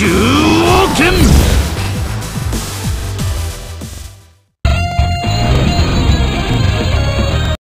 Hadouken!